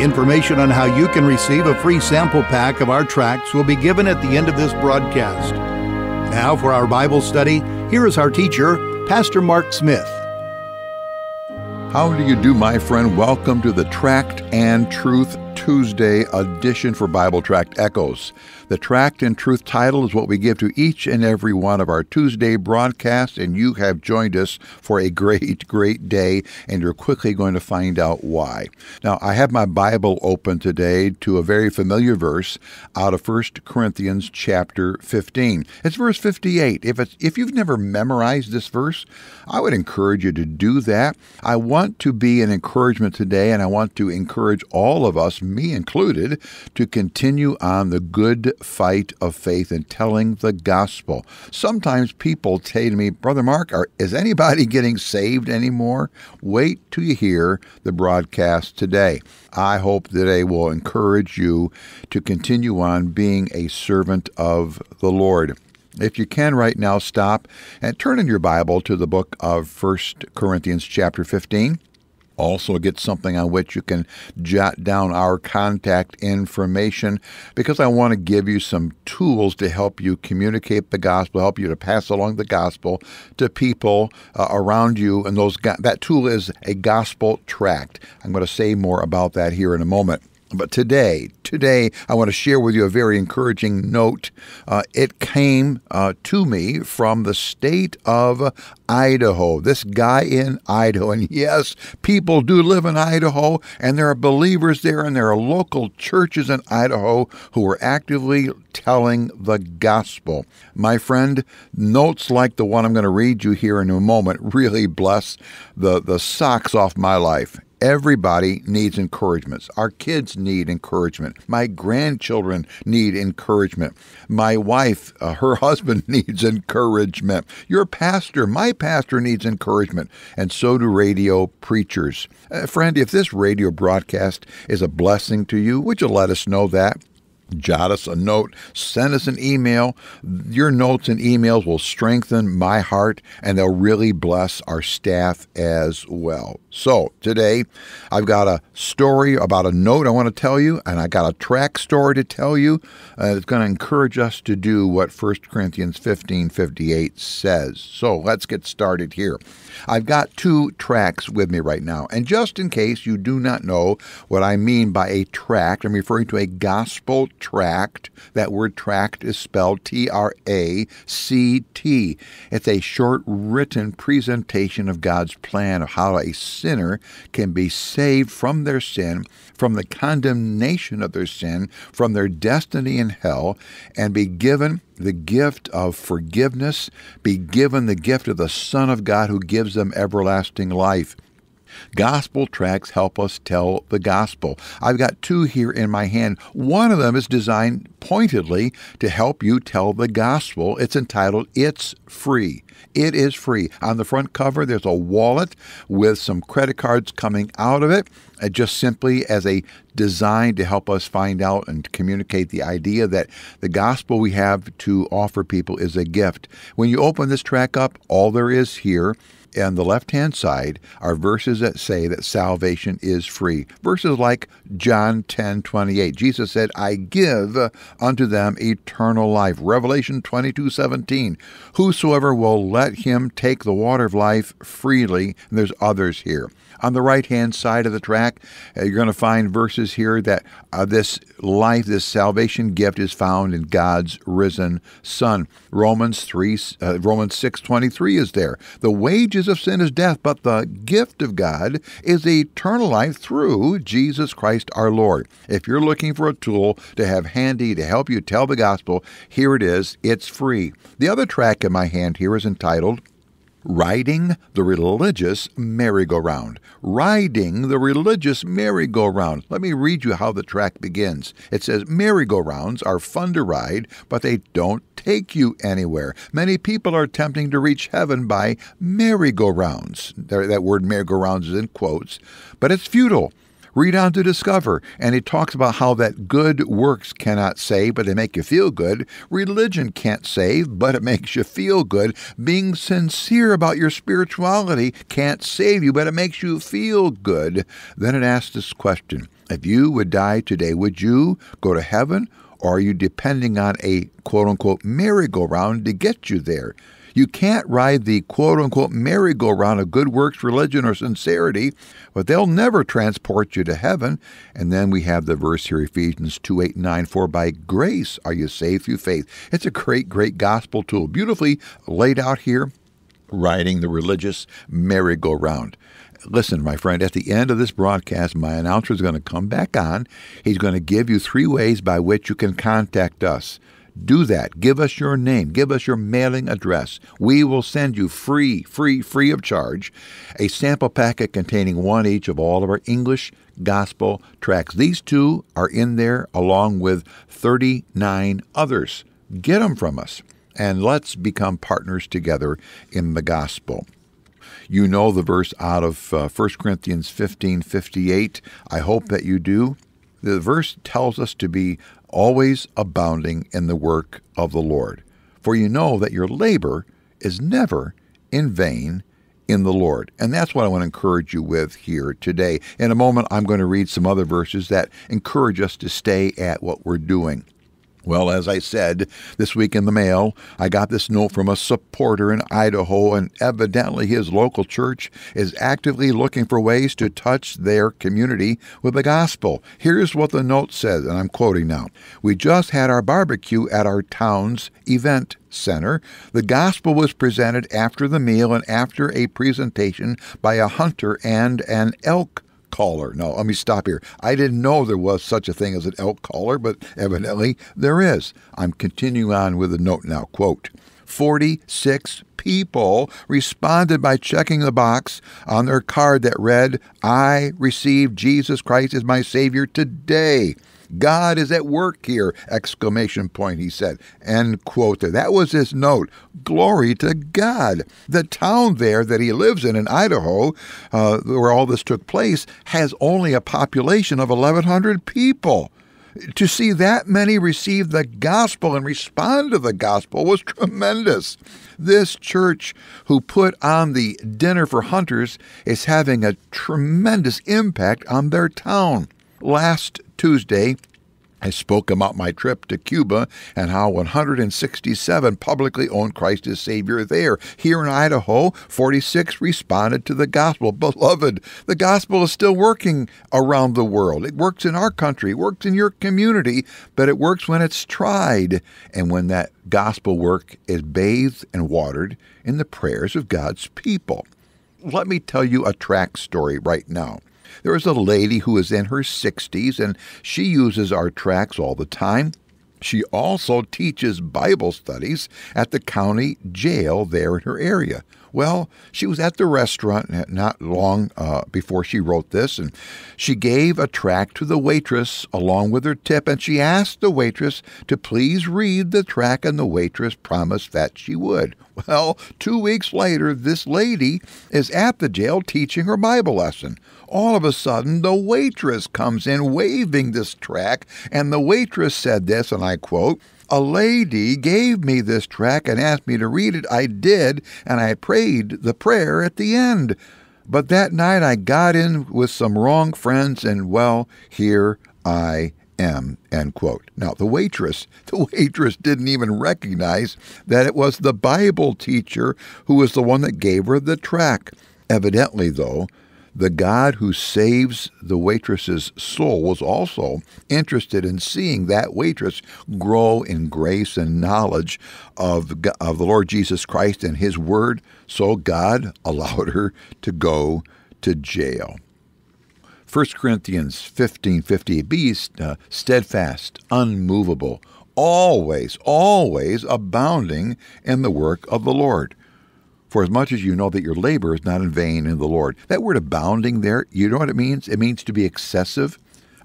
Information on how you can receive a free sample pack of our tracts will be given at the end of this broadcast. Now, for our Bible study, here is our teacher, Pastor Mark Smith. How do you do, my friend? Welcome to the Tract and Truth Tuesday edition for Bible Tract Echoes. The Tract and Truth title is what we give to each and every one of our Tuesday broadcasts, and you have joined us for a great, great day, and you're quickly going to find out why. Now, I have my Bible open today to a very familiar verse out of 1 Corinthians chapter 15. It's verse 58. If, it's, if you've never memorized this verse, I would encourage you to do that. I want to be an encouragement today, and I want to encourage all of us, me included, to continue on the good fight of faith and telling the gospel. Sometimes people say to me, Brother Mark, are, is anybody getting saved anymore? Wait till you hear the broadcast today. I hope that I will encourage you to continue on being a servant of the Lord. If you can right now, stop and turn in your Bible to the book of First Corinthians chapter 15 also get something on which you can jot down our contact information because I want to give you some tools to help you communicate the gospel, help you to pass along the gospel to people uh, around you. And those that tool is a gospel tract. I'm going to say more about that here in a moment. But today, today, I want to share with you a very encouraging note. Uh, it came uh, to me from the state of Idaho. This guy in Idaho, and yes, people do live in Idaho, and there are believers there, and there are local churches in Idaho who are actively telling the gospel. My friend, notes like the one I'm going to read you here in a moment really bless the, the socks off my life. Everybody needs encouragement. Our kids need encouragement. My grandchildren need encouragement. My wife, uh, her husband needs encouragement. Your pastor, my pastor needs encouragement. And so do radio preachers. Uh, friend, if this radio broadcast is a blessing to you, would you let us know that? Jot us a note, send us an email. Your notes and emails will strengthen my heart and they'll really bless our staff as well. So, today I've got a story about a note I want to tell you, and I got a tract story to tell you. Uh, it's going to encourage us to do what 1 Corinthians 15 58 says. So, let's get started here. I've got two tracts with me right now, and just in case you do not know what I mean by a tract, I'm referring to a gospel tract. That word tract is spelled T R A C T. It's a short written presentation of God's plan of how a sinner can be saved from their sin, from the condemnation of their sin, from their destiny in hell, and be given the gift of forgiveness, be given the gift of the Son of God who gives them everlasting life. Gospel tracts help us tell the gospel. I've got two here in my hand. One of them is designed pointedly to help you tell the gospel. It's entitled It's Free. It is free. On the front cover, there's a wallet with some credit cards coming out of it, uh, just simply as a design to help us find out and communicate the idea that the gospel we have to offer people is a gift. When you open this tract up, all there is here on the left hand side are verses that say that salvation is free. Verses like John 10 28. Jesus said, I give unto them eternal life. Revelation 22 17. Whosoever will let him take the water of life freely. And there's others here. On the right hand side of the tract, uh, you're going to find verses here that uh, this life, this salvation gift is found in God's risen Son. Romans 3, uh, Romans 6:23 is there. The wages of sin is death, but the gift of God is eternal life through Jesus Christ our Lord. If you're looking for a tool to have handy to help you tell the gospel, here it is. It's free. The other tract in my hand here is entitled riding the religious merry-go-round. Riding the religious merry-go-round. Let me read you how the tract begins. It says, Merry-go-rounds are fun to ride, but they don't take you anywhere. Many people are attempting to reach heaven by merry-go-rounds. That word merry-go-rounds is in quotes, but it's futile. Read on to discover. And he talks about how that good works cannot save, but they make you feel good. Religion can't save, but it makes you feel good. Being sincere about your spirituality can't save you, but it makes you feel good. Then it asks this question If you would die today, would you go to heaven? Or are you depending on a quote unquote merry-go-round to get you there? You can't ride the quote unquote merry-go-round of good works, religion, or sincerity, but they'll never transport you to heaven. And then we have the verse here, Ephesians 2 8 9, for by grace are you saved through faith. It's a great, great gospel tool, beautifully laid out here, riding the religious merry-go-round listen, my friend, at the end of this broadcast, my announcer is going to come back on. He's going to give you three ways by which you can contact us. Do that. Give us your name. Give us your mailing address. We will send you free, free, free of charge a sample packet containing one each of all of our English gospel tracts. These two are in there along with 39 others. Get them from us and let's become partners together in the gospel. You know the verse out of uh, 1 Corinthians 15 58. I hope that you do. The verse tells us to be always abounding in the work of the Lord. For you know that your labor is never in vain in the Lord. And that's what I want to encourage you with here today. In a moment, I'm going to read some other verses that encourage us to stay at what we're doing. Well, as I said, this week in the mail, I got this note from a supporter in Idaho, and evidently his local church is actively looking for ways to touch their community with the gospel. Here's what the note says, and I'm quoting now We just had our barbecue at our town's event center. The gospel was presented after the meal and after a presentation by a hunter and an elk caller. No, let me stop here. I didn't know there was such a thing as an elk caller, but evidently there is. I'm continuing on with the note now. Quote 46 people responded by checking the box on their card that read, I received Jesus Christ as my Savior today. God is at work here! Exclamation point, he said. End quote. That was his note. Glory to God. The town there that he lives in, in Idaho, uh, where all this took place, has only a population of 1,100 people. To see that many receive the gospel and respond to the gospel was tremendous. This church, who put on the dinner for hunters, is having a tremendous impact on their town. Last Tuesday, I spoke about my trip to Cuba and how 167 publicly owned Christ as Savior there. Here in Idaho, 46 responded to the gospel. Beloved, the gospel is still working around the world. It works in our country, it works in your community, but it works when it's tried and when that gospel work is bathed and watered in the prayers of God's people. Let me tell you a tract story right now. There is a lady who is in her 60s and she uses our tracts all the time. She also teaches Bible studies at the county jail there in her area. Well, she was at the restaurant not long uh, before she wrote this, and she gave a tract to the waitress along with her tip, and she asked the waitress to please read the tract, and the waitress promised that she would. Well, two weeks later, this lady is at the jail teaching her Bible lesson all of a sudden the waitress comes in waving this tract, and the waitress said this, and I quote, a lady gave me this tract and asked me to read it. I did, and I prayed the prayer at the end. But that night I got in with some wrong friends, and well, here I am. End quote. Now the waitress, the waitress didn't even recognize that it was the Bible teacher who was the one that gave her the tract. Evidently, though, the God who saves the waitress's soul was also interested in seeing that waitress grow in grace and knowledge of, of the Lord Jesus Christ and His Word, so God allowed her to go to jail. 1 Corinthians 15:50 Be uh, steadfast, unmovable, always, always abounding in the work of the Lord For as much as you know that your labor is not in vain in the Lord. That word abounding there, you know what it means? It means to be excessive.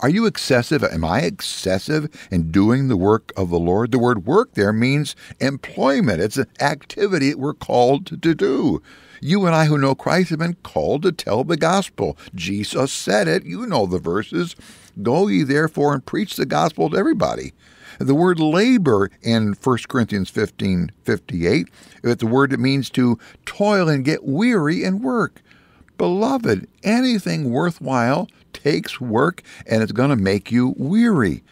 Are you excessive? Am I excessive in doing the work of the Lord? The word work there means employment. It's an activity we're called to do. You and I who know Christ have been called to tell the gospel. Jesus said it. You know the verses. Go ye therefore and preach the gospel to everybody. The word labor in 1 Corinthians 15 58, it's a word that means to toil and get weary in work. Beloved, anything worthwhile takes work and it's going to make you weary.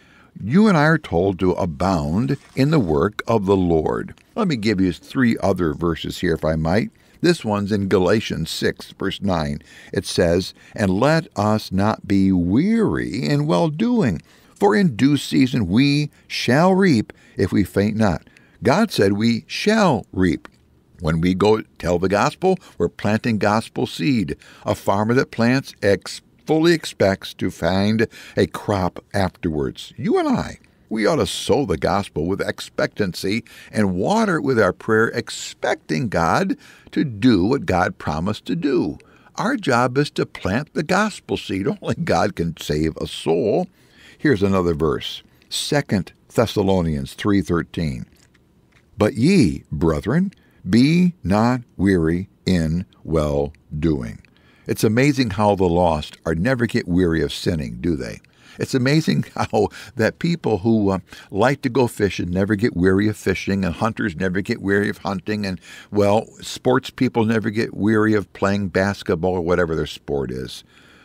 You and I are told to abound in the work of the Lord. Let me give you three other verses here, if I might. This one's in Galatians 6, verse 9. It says, And let us not be weary in well doing, for in due season we shall reap if we faint not. God said we shall reap. When we go tell the gospel, we're planting gospel seed. A farmer that plants ex- fully expects to find a crop afterwards. You and I we ought to sow the gospel with expectancy and water it with our prayer, expecting God to do what God promised to do. Our job is to plant the gospel seed. Only God can save a soul. Here's another verse. 2 Thessalonians 3:13. But ye, brethren, be not weary in well doing. It's amazing how the lost are never get weary of sinning, do they? It's amazing how that people who uh, like to go fishing never get weary of fishing, and hunters never get weary of hunting, and, well, sports people never get weary of playing basketball or whatever their sport is.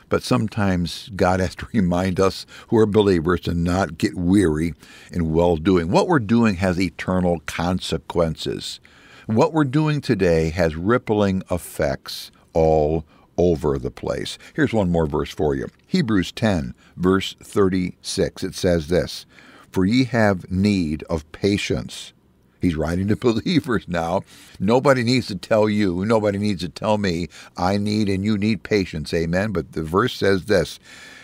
But sometimes God has to remind us who are believers to not get weary in well doing. What we're doing has eternal consequences. What we're doing today has rippling effects all over the place. Here's one more verse for you Hebrews 10, verse 36. It says this For ye have need of patience. He's writing to believers now. Nobody needs to tell you, nobody needs to tell me, I need and you need patience. Amen. But the verse says this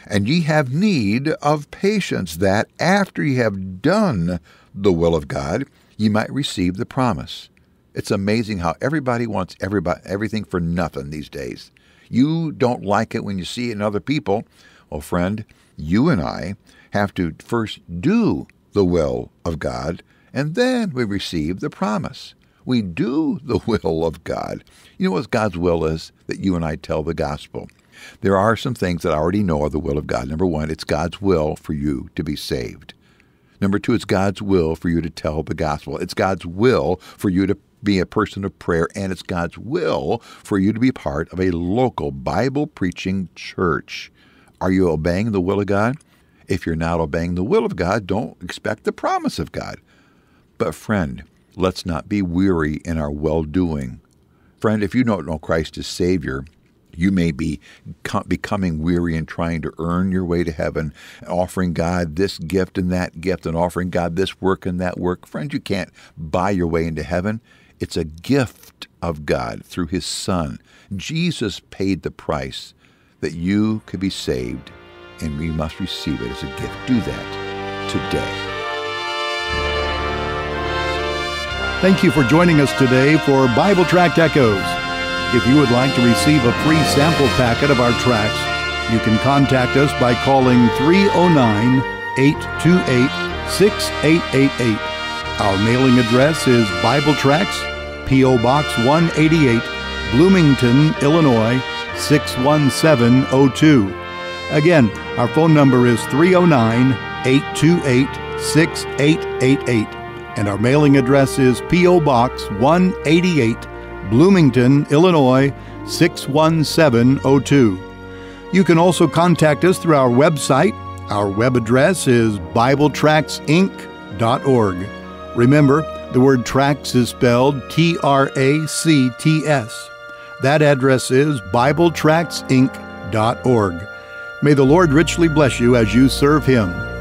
And ye have need of patience, that after ye have done the will of God, ye might receive the promise. It's amazing how everybody wants everybody everything for nothing these days. You don't like it when you see it in other people. Well, friend, you and I have to first do the will of God, and then we receive the promise. We do the will of God. You know what God's will is? That you and I tell the gospel. There are some things that I already know are the will of God. Number one, it's God's will for you to be saved. Number two, it's God's will for you to tell the gospel. It's God's will for you to be a person of prayer, and it's God's will for you to be part of a local Bible preaching church. Are you obeying the will of God? If you're not obeying the will of God, don't expect the promise of God. But, friend, let's not be weary in our well doing. Friend, if you don't know Christ as Savior, you may be becoming weary and trying to earn your way to heaven, offering God this gift and that gift, and offering God this work and that work. Friend, you can't buy your way into heaven. It's a gift of God through His Son. Jesus paid the price that you could be saved, and we must receive it as a gift. Do that today. Thank you for joining us today for Bible Tract Echoes. If you would like to receive a free sample packet of our tracts, you can contact us by calling 309 828 6888 our mailing address is Bible Tracts, P.O. Box 188, Bloomington, Illinois 61702. Again, our phone number is 309 828 6888, and our mailing address is P.O. Box 188, Bloomington, Illinois 61702. You can also contact us through our website. Our web address is BibleTractsInc.org. Remember, the word tracts is spelled T R A C T S. That address is BibleTractsInc.org. May the Lord richly bless you as you serve Him.